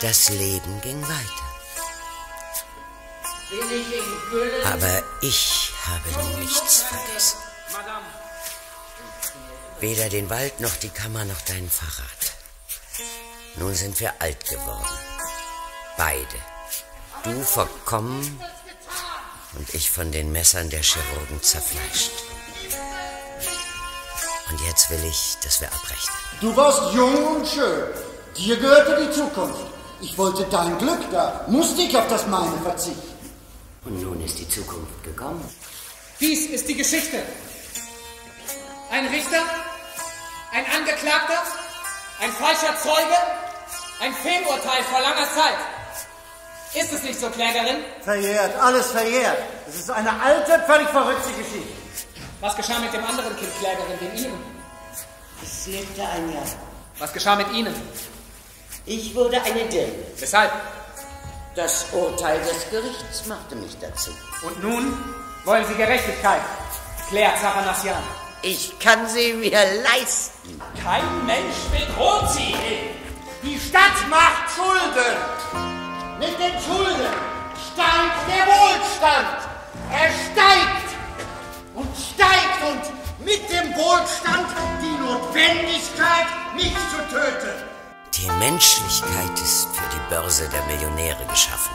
Das Leben ging weiter. Aber ich habe nichts vergessen. Weder den Wald noch die Kammer noch deinen Verrat. Nun sind wir alt geworden. Beide. Du verkommen und ich von den Messern der Chirurgen zerfleischt. Und jetzt will ich, dass wir abbrechen. Du warst jung und schön. Dir gehörte die Zukunft. Ich wollte dein Glück da, musste ich auf das meine verzichten. Und nun ist die Zukunft gekommen. Dies ist die Geschichte. Ein Richter, ein Angeklagter, ein falscher Zeuge, ein Fehlurteil vor langer Zeit. Ist es nicht so, Klägerin? Verjährt, alles verjährt. Es ist eine alte, völlig verrückte Geschichte. Was geschah mit dem anderen Kind, Klägerin, dem Ihren? Es lebte ein Jahr. Was geschah mit Ihnen? Ich wurde eine Dirne. Weshalb? Das Urteil des Gerichts machte mich dazu. Und nun wollen Sie Gerechtigkeit, Claire Zapanassian. Ich kann sie mir leisten. Kein Mensch bedroht Sie. Die Stadt macht Schulden. Mit den Schulden steigt der Wohlstand. Er steigt und steigt und mit dem Wohlstand die Notwendigkeit, mich zu töten. Die Menschlichkeit ist für die Börse der Millionäre geschaffen.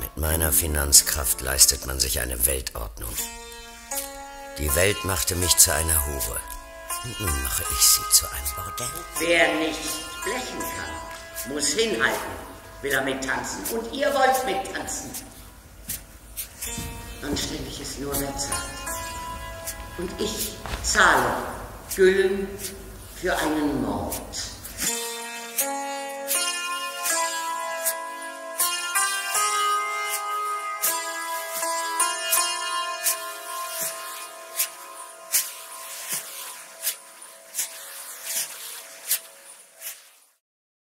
Mit meiner Finanzkraft leistet man sich eine Weltordnung. Die Welt machte mich zu einer Hure. Und nun mache ich sie zu einem Bordell. Wer nicht blechen kann, muss hinhalten. Will er mittanzen. Und ihr wollt mittanzen. Anständig ist nur wer zahlt. Und ich zahle Güllen für einen Mord.